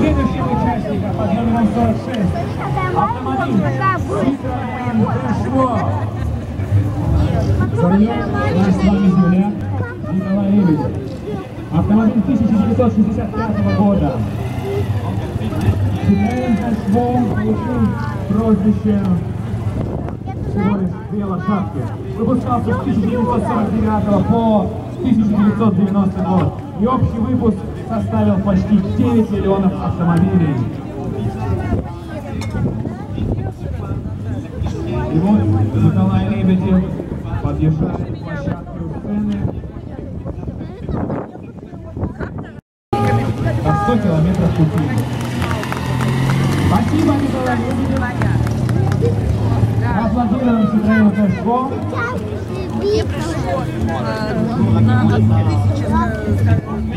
Следующий участник под номером 46. Автомобиль Citroёn Дэшво. За нее наш с вами земляк Николай Лебедев. Автомобиль 1965 года. Citroёn Дэшво получил прозвище всего лишь две лошадки. Выпускался с 1949 по 1990 год. И общий выпуск составил почти 9 миллионов автомобилей. И вот Николай Лебедев подъезжает к площадке сцены. На 100 километров пути. Спасибо, Николай Лебедев. Дэшво. Мне пришло э, на 2000, скажем,